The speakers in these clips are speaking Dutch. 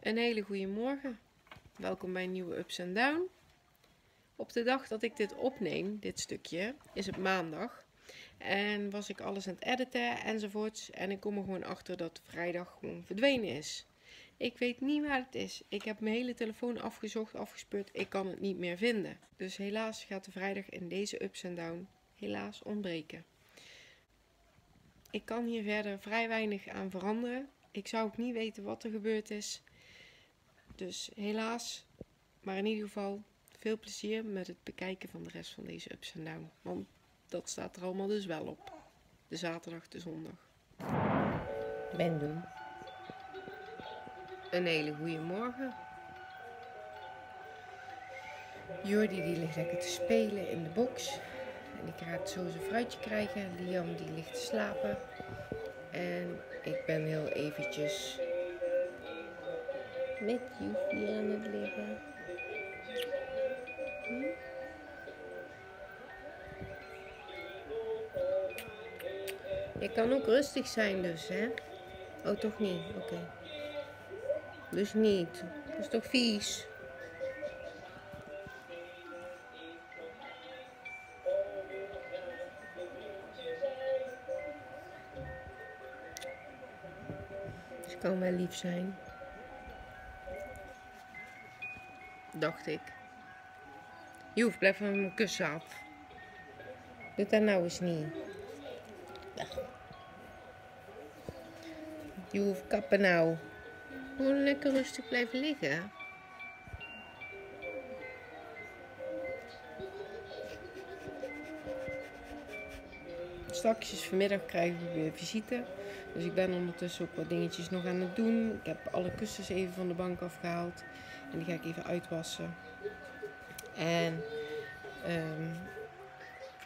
Een hele goede morgen. Welkom bij een nieuwe Ups and Down. Op de dag dat ik dit opneem, dit stukje, is het maandag. En was ik alles aan het editen enzovoorts. En ik kom er gewoon achter dat vrijdag gewoon verdwenen is. Ik weet niet waar het is. Ik heb mijn hele telefoon afgezocht, afgespeurd. Ik kan het niet meer vinden. Dus helaas gaat de vrijdag in deze Ups and Down helaas ontbreken. Ik kan hier verder vrij weinig aan veranderen. Ik zou ook niet weten wat er gebeurd is. Dus helaas, maar in ieder geval veel plezier met het bekijken van de rest van deze ups en down. Want dat staat er allemaal dus wel op. De zaterdag, de zondag. Ben doen. Een hele goede morgen. Jordi die ligt lekker te spelen in de box. En ik ga het zo zijn fruitje krijgen. Liam die ligt te slapen. En ik ben heel eventjes met Joefie aan het liggen. Hm? Je kan ook rustig zijn dus, hè? Oh, toch niet? Oké. Dus niet. Dat is toch vies? Ze kan wel lief zijn. Dacht ik. Joef, blijf van mijn kussen af. Doe dat nou eens niet. Joef, kappen nou. Gewoon lekker rustig blijven liggen. Straks vanmiddag krijgen we weer visite. Dus ik ben ondertussen ook wat dingetjes nog aan het doen. Ik heb alle kussens even van de bank afgehaald. En die ga ik even uitwassen. En ehm,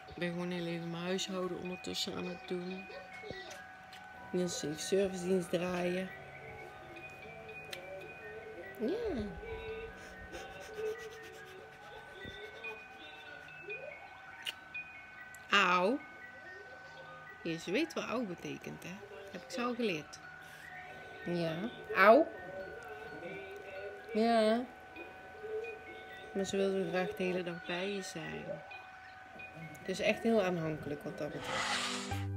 ik ben gewoon heel even mijn huishouden ondertussen aan het doen. Niels even servicedienst draaien. Ja. Auw. Je weet wat auw betekent, hè? Heb ik zo geleerd. Ja. Auw. Ja. Maar ze wilde graag de hele dag bij je zijn. Dus echt heel aanhankelijk wat dat betreft.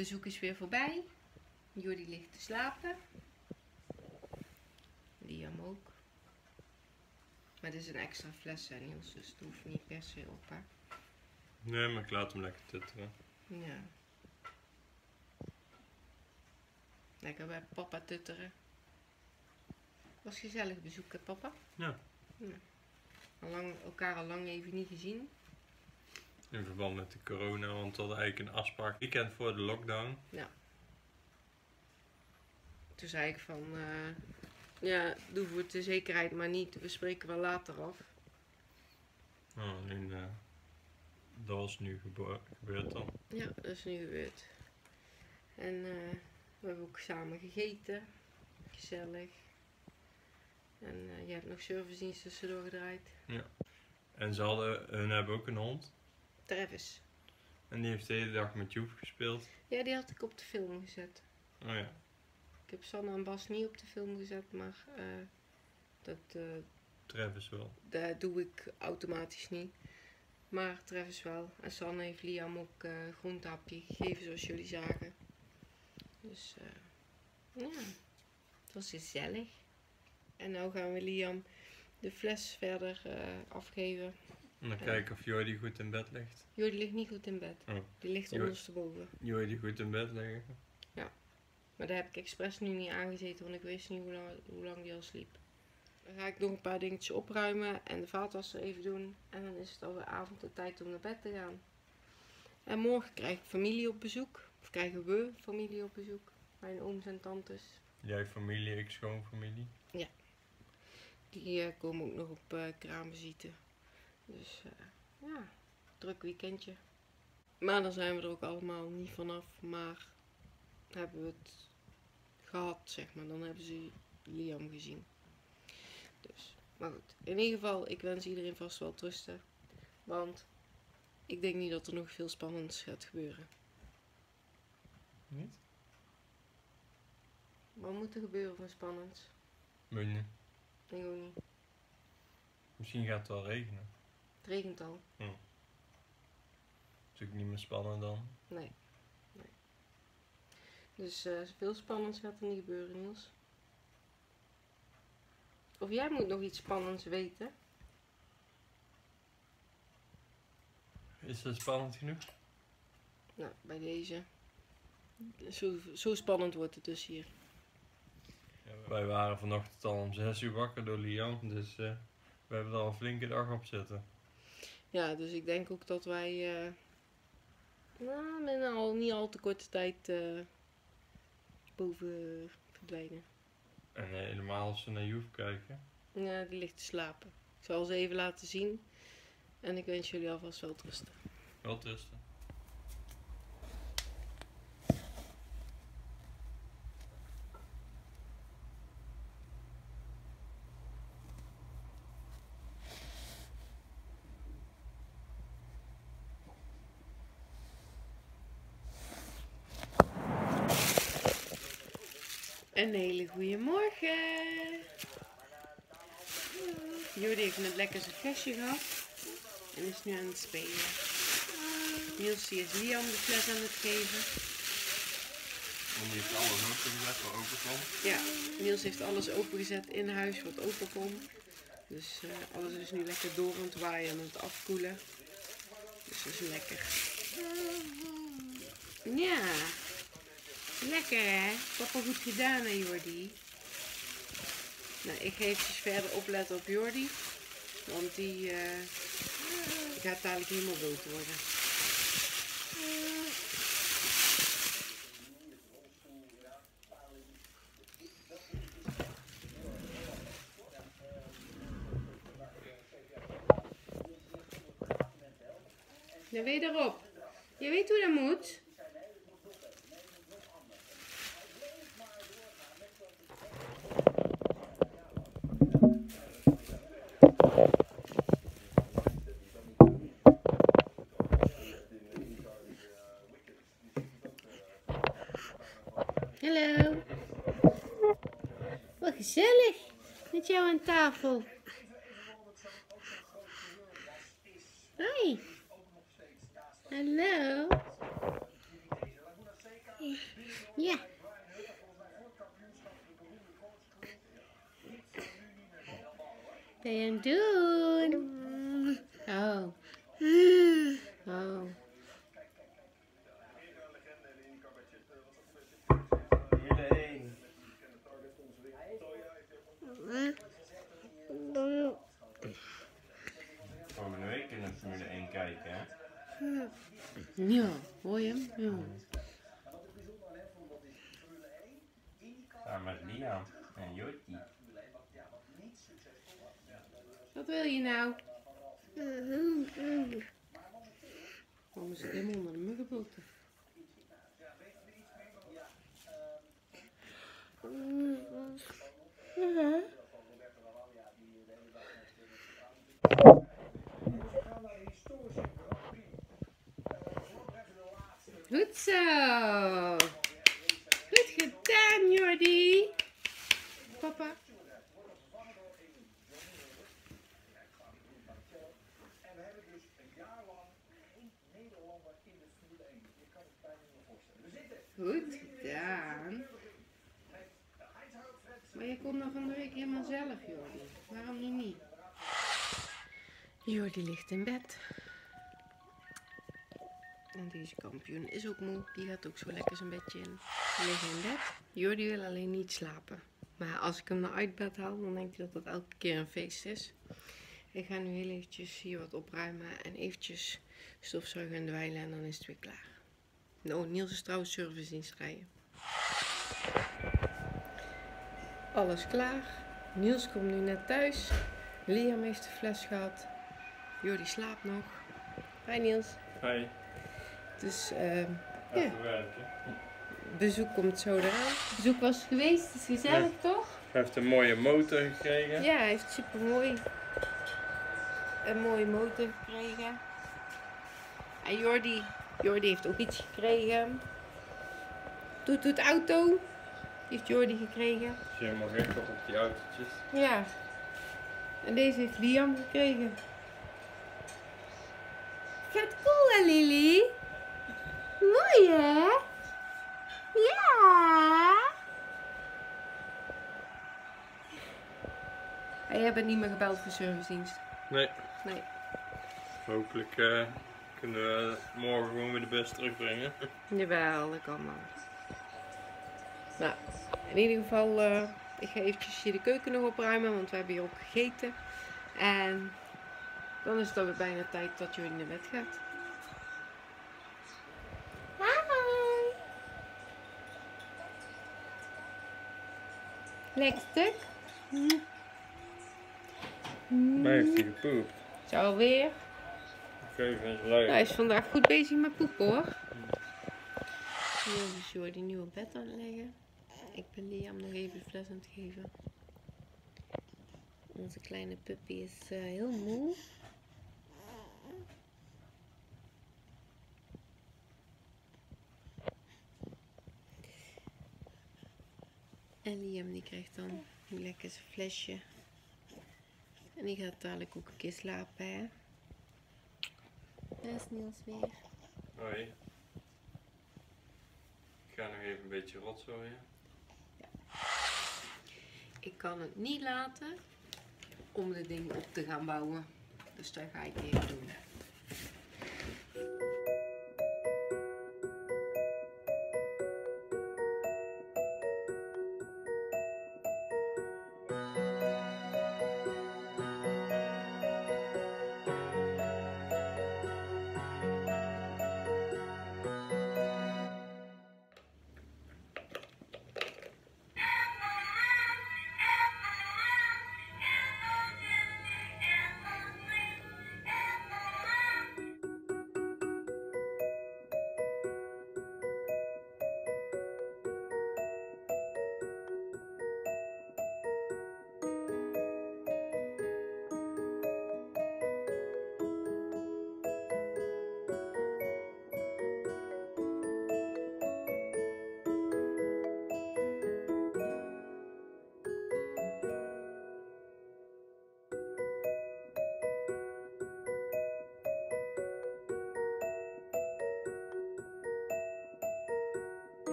Bezoek is weer voorbij. Jordi ligt te slapen. Liam ook. Maar dit is een extra fles, hè, Niels, dus het hoeft niet per se op, hè? Nee, maar ik laat hem lekker tutteren. Ja. Lekker bij papa tutteren. Was gezellig bezoek, hè, papa? Ja. ja. Al lang, elkaar al lang even niet gezien. In verband met de corona, want we hadden eigenlijk een afspraak weekend voor de lockdown. Ja. Toen zei ik van, uh, ja, doe voor de zekerheid maar niet. We spreken wel later af. Oh, alleen, uh, dat was nu gebeurd dan. Ja, dat is nu gebeurd. En uh, we hebben ook samen gegeten. Gezellig. En jij hebt nog servicedienst tussendoor gedraaid. Ja. En ze hadden, hun hebben ook een hond. Travis. En die heeft de hele dag met Joef gespeeld? Ja, die had ik op de film gezet. Oh ja. Ik heb Sanne en Bas niet op de film gezet, maar uh, dat... Uh, Travis wel. Dat doe ik automatisch niet. Maar Travis wel. En Sanne heeft Liam ook uh, groentehapje gegeven, zoals jullie zagen. Dus ja, het was gezellig. En nou gaan we Liam de fles verder eh, afgeven. En dan kijken of Jordi goed in bed ligt. Jordi ligt niet goed in bed. Oh. Die ligt Jo- ondersteboven. Jordi goed in bed liggen. Maar daar heb ik expres nu niet aangezeten, want ik wist niet hoe lang, hoe lang die al sliep. Dan ga ik nog een paar dingetjes opruimen en de vaatwasser even doen. En dan is het alweer avond de tijd om naar bed te gaan. En morgen krijg ik familie op bezoek. Of krijgen we familie op bezoek. Mijn ooms en tantes. Jij familie, ik schoonfamilie. Die eh, komen ook nog op eh kraamvisite. Dus eh, ja, druk weekendje. Maar dan zijn we er ook allemaal niet vanaf. Maar hebben we het gehad, zeg maar. Dan hebben ze Liam gezien. Dus, maar goed. In ieder geval, ik wens iedereen vast wel trusten. Want ik denk niet dat er nog veel spannends gaat gebeuren. Niet? Wat moet er gebeuren van spannends? Munne. Ik denk ook niet. Misschien gaat het wel regenen. Het regent al. Is ook niet meer spannend dan. Nee. nee. Dus eh, veel spannends gaat er niet gebeuren, Niels. Of jij moet nog iets spannends weten. Is het spannend genoeg? Nou, bij deze. Zo, zo spannend wordt het dus hier. Wij waren vanochtend al om 6 uur wakker door Lian, dus eh, we hebben er al een flinke dag op zitten. Ja, dus ik denk ook dat wij eh nou, binnen al niet al te korte tijd eh, boven verdwijnen. En eh, helemaal als we naar Joef kijken. Ja, die ligt te slapen. Ik zal ze even laten zien. En ik wens jullie alvast wel rusten. Wel testen. Een hele goede morgen. Jordi heeft net lekker zijn flesje gehad en is nu aan het spelen. Niels is Liam de fles aan het geven. En die heeft alles ook gezet waar open komt. Ja, Niels heeft alles opengezet in huis wat open kon. Dus eh, alles is nu lekker door aan het waaien en aan het afkoelen. Dus dat is lekker. Ja, lekker hè? Papa goed gedaan hè Jordi? Nou, ik ga eventjes verder opletten op Jordi. Want die eh, gaat dadelijk helemaal dood worden. Dan weer erop. Je weet hoe dat moet. Hallo. Wat gezellig. Met jou aan tafel. Hoi. Hallo. Ja. Ben je aan het doen? Oh. Oh. Formule 1. Volgende week kunnen we Formule 1 kijken, hè? Ja, hoor je hem? Ja. Samen met Liam en Jordi. Wat wil je nou? Waarom is het helemaal onder de muggenboten? Ja. Goed zo. Goed gedaan, Jordi. Papa. Goed gedaan. Maar je komt nog de week helemaal zelf, Jordi. Waarom nu niet? Jordi ligt in bed. En deze kampioen is ook moe. Die gaat ook zo lekker zijn bedje in. Liggen in bed. Jordi wil alleen niet slapen. Maar als ik hem naar uit bed haal, dan denkt hij dat dat elke keer een feest is. Ik ga nu heel eventjes hier wat opruimen en eventjes stofzuigen en dweilen en dan is het weer klaar. Nou, Niels is trouwens servicedienst rijden. Alles klaar. Niels komt nu net thuis. Liam heeft de fles gehad. Jordi slaapt nog. Hi Niels. Hi. Dus eh, Even werken. bezoek komt zo eraan. Bezoek was geweest, is gezellig toch? Hij heeft een mooie motor gekregen. Ja, hij heeft super mooi een mooie motor gekregen. En Jordi, Jordi heeft ook iets gekregen. Toet toet auto. Die heeft Jordi gekregen. Is helemaal gek op op die autootjes. Ja. En deze heeft Liam gekregen. Vet cool hè Lily? Mooi hè? Ja. En jij bent niet meer gebeld voor servicedienst? Nee. Nee. Hopelijk eh, kunnen we morgen gewoon weer de best terugbrengen. Jawel, dat kan wel. Nou, in ieder geval, eh, ik ga eventjes hier de keuken nog opruimen, want we hebben hier ook gegeten. En dan is het alweer bijna tijd dat jullie naar bed gaat. Lekker stuk? Maar heeft hij gepoept. Zo weer. Oké, leuk. hij is vandaag goed bezig met poepen hoor. Nu is Jordi nu op bed aan het leggen. Ik ben Liam nog even de fles aan het geven. Onze kleine puppy is eh, heel moe. En Liam die krijgt dan nu lekker zijn flesje. En die gaat dadelijk ook een keer slapen hè. Daar is Niels weer. Hoi. Ik ga nog even een beetje rotzooien. Ik kan het niet laten om de ding op te gaan bouwen. Dus dat ga ik even doen.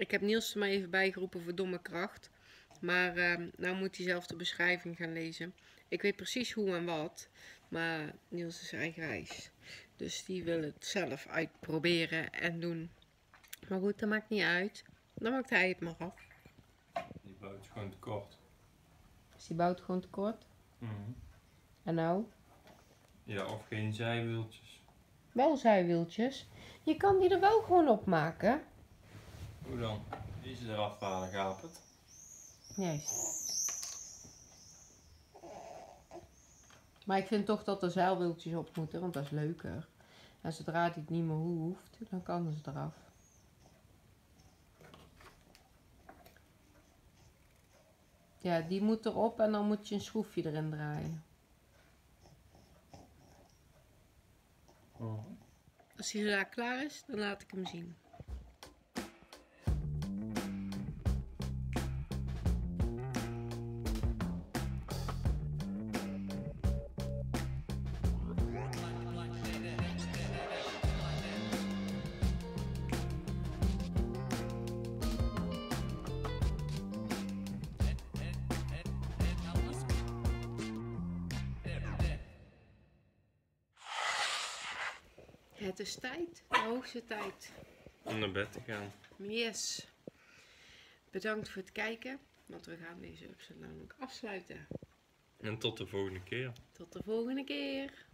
Ik heb Niels er maar even bijgeroepen voor domme kracht. Maar ehm nou moet hij zelf de beschrijving gaan lezen. Ik weet precies hoe en wat. Maar Niels is eigenwijs. Dus die wil het zelf uitproberen en doen. Maar goed, dat maakt niet uit. Dan maakt hij het maar af. Die bouwt gewoon te kort. Dus die bouwt gewoon tekort. Mhm. En nou? Ja, of geen zijwieltjes. Wel zijwieltjes. Je kan die er wel gewoon op maken. Hoe dan? Deze eraf halen, gaat het? Juist. Maar ik vind toch dat er zeilwieltjes op moeten, want dat is leuker. En zodra die het niet meer hoeft, dan kan ze eraf. Ja, die moet erop en dan moet je een schroefje erin draaien. Als hij daar klaar is, dan laat ik hem zien. Het is tijd, de hoogste tijd. Om naar bed te gaan. Yes. Bedankt voor het kijken, want we gaan deze episode namelijk afsluiten. En tot de volgende keer. Tot de volgende keer.